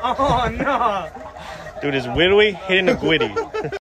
Oh no! Dude is widowy hitting a gwitty.